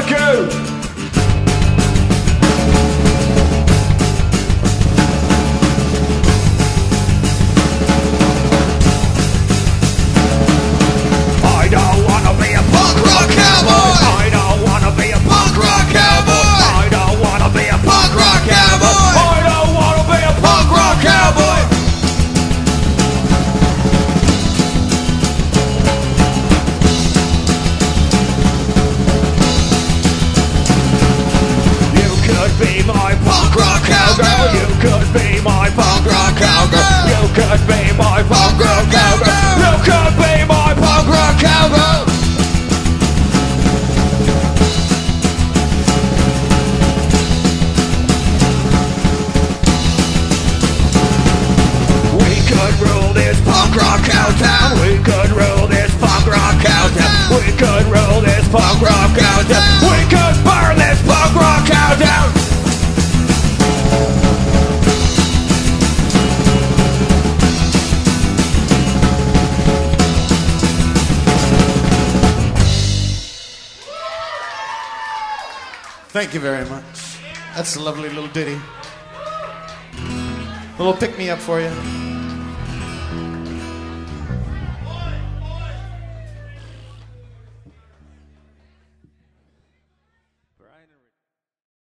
Marco! Could be my punk rock cowgirl. You could be my punk rock cowgirl. You could be my punk rock cowgirl. We could rule this punk rock cowtown. We could rule this punk rock cowtown. We could rule this punk rock cowtown. We could burn this punk Thank you very much. That's a lovely little ditty. A little pick me up for you.